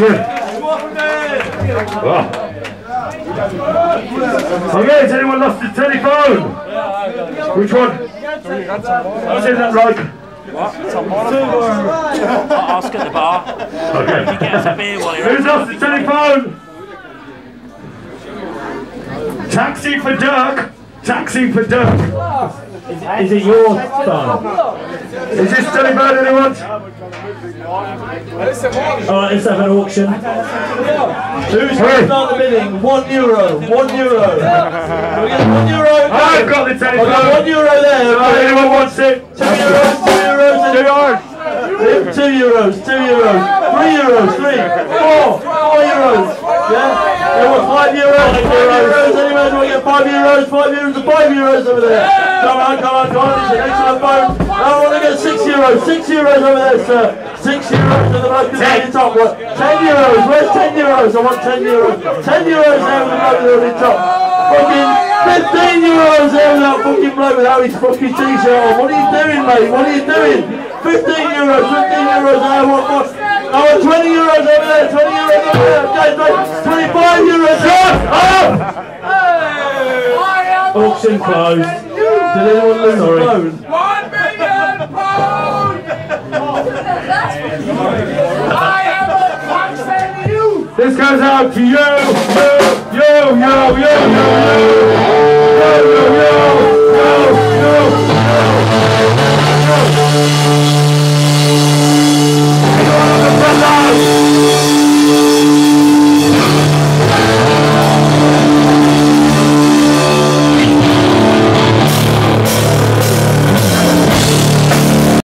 good. Oh. Okay, has anyone lost his telephone? Which one? What's in that right? What? Ask at the bar. Okay. Get us a beer while you're Who's lost the telephone? Taxi for Dirk. Taxi for Dirk. Is it your phone? Is this telephone anyone? Alright, let's have an auction. Who's going to start the bidding? One euro, one euro. Can we get one euro? I've got the I've got telephone. one euro there. Okay. anyone wants it? Two euros, two euros, two euros. Two euros, two euros, three euros, three, four, four euros. Yeah? Anyone five euros, five euros, anyone want to get five euros, five euros, five euros over there. Come on, come on, come on, it's an excellent phone. Six euros, six euros over there, sir. Six euros to the bloke who's at the top. What? Ten euros, where's ten euros? I want ten euros. Ten euros there with the bloke who's at the top. Fucking 15 euros there with that fucking bloke without his fucking t-shirt on. What are you doing, mate? What are you doing? 15 euros, 15 euros there, what, what? I want 20 euros over there, 20 euros over there. Okay, great. 25 euros there. Oh! Auction closed. Did anyone lose a phone? This goes out to you, you, you, you, you.